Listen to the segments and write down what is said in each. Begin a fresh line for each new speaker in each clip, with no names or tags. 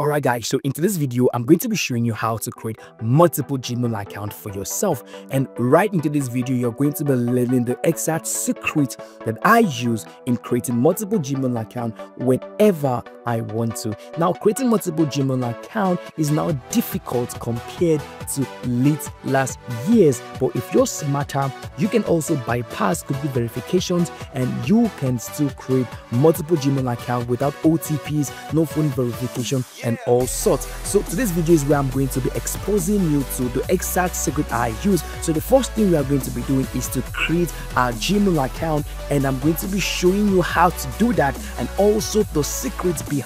Alright guys, so in today's video, I'm going to be showing you how to create multiple Gmail account for yourself. And right into this video, you're going to be learning the exact secret that I use in creating multiple Gmail account whenever I want to. Now, creating multiple Gmail account is now difficult compared to late last years. But if you're smarter, you can also bypass cookie verifications and you can still create multiple Gmail accounts without OTPs, no phone verification, and all sorts. So today's video is where I'm going to be exposing you to the exact secret I use. So the first thing we are going to be doing is to create a Gmail account and I'm going to be showing you how to do that and also the secrets behind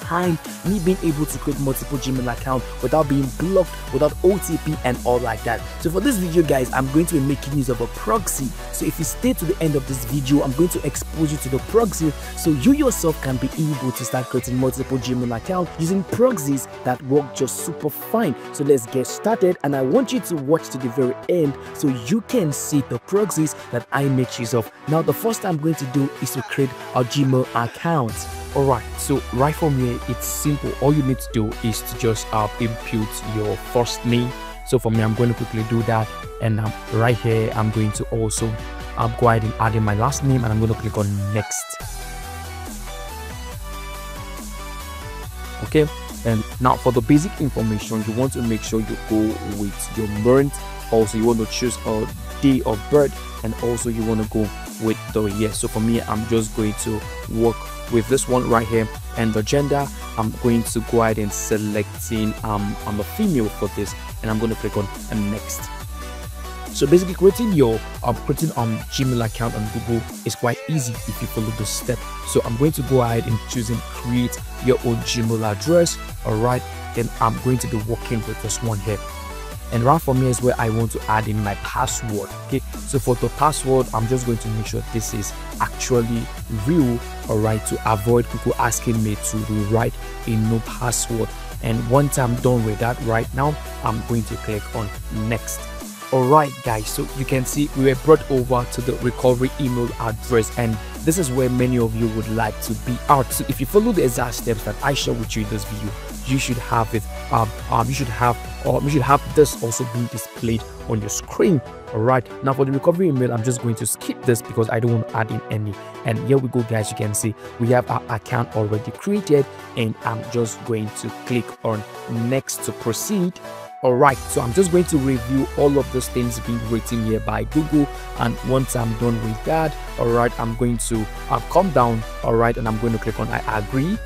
me being able to create multiple Gmail accounts without being blocked, without OTP and all like that. So for this video guys, I'm going to be making use of a proxy. So if you stay to the end of this video, I'm going to expose you to the proxy so you yourself can be able to start creating multiple Gmail accounts using proxies that work just super fine. So let's get started and I want you to watch to the very end so you can see the proxies that I make use of. Now the first I'm going to do is to create a Gmail account. Alright, so right from here it's simple. All you need to do is to just uh, input your first name. So for me, I'm going to quickly do that. And um, right here, I'm going to also um, go ahead and add in my last name and I'm going to click on next. Okay, and now for the basic information you want to make sure you go with your month also you want to choose a day of birth and also you want to go with the year so for me i'm just going to work with this one right here and the gender i'm going to go ahead and selecting um i'm a female for this and i'm going to click on next so basically creating your um, creating um Gmail account on Google is quite easy if you follow the step. So I'm going to go ahead and choosing create your own Gmail address. Alright, then I'm going to be working with this one here. And right for me is where I want to add in my password. Okay, so for the password, I'm just going to make sure this is actually real. Alright, to avoid Google asking me to rewrite a new password. And once I'm done with that right now, I'm going to click on next Alright guys, so you can see we were brought over to the recovery email address and this is where many of you would like to be out. So if you follow the exact steps that I share with you in this video, you should have it um, um you should have or you should have this also being displayed on your screen. All right now for the recovery email i'm just going to skip this because i don't want to add in any. And here we go guys. You can see we have our account already created and i'm just going to click on next to proceed. All right so i'm just going to review all of those things being written here by google. And once i'm done with that all right i'm going to uh, come down all right and i'm going to click on i agree.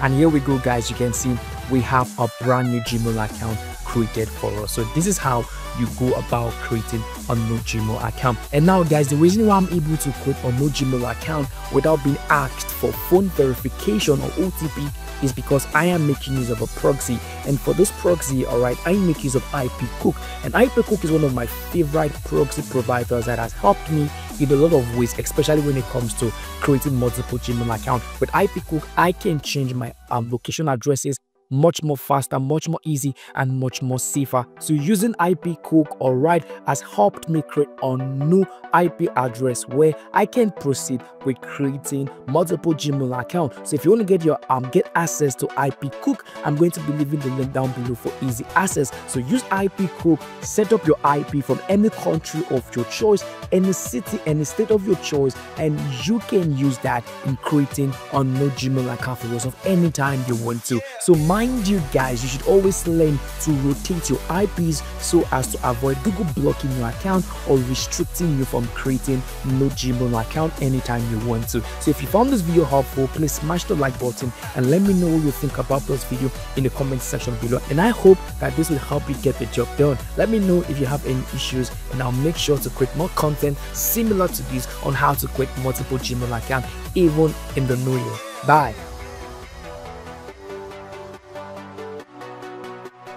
And here we go guys. You can see we have a brand new gmail account created for us. So this is how you go about creating a new gmail account. And now guys the reason why i'm able to create a new gmail account without being asked for phone verification or otp is because I am making use of a proxy. And for this proxy alright I make use of IPCook and IPCook is one of my favorite proxy providers that has helped me in a lot of ways especially when it comes to creating multiple Gmail accounts with IPCook I can change my um, location addresses much more faster, much more easy, and much more safer. So using IP Cook or alright has helped me create a new IP address where I can proceed with creating multiple Gmail accounts. So if you want to get your um get access to IP Cook, I'm going to be leaving the link down below for easy access. So use IP Cook, set up your IP from any country of your choice, any city, any state of your choice, and you can use that in creating a new Gmail account for yourself anytime you want to. So my Mind you guys, you should always learn to rotate your IPs so as to avoid Google blocking your account or restricting you from creating no Gmail account anytime you want to. So if you found this video helpful, please smash the like button and let me know what you think about this video in the comment section below. And I hope that this will help you get the job done. Let me know if you have any issues and I'll make sure to create more content similar to this on how to create multiple Gmail account even in the new year. Bye.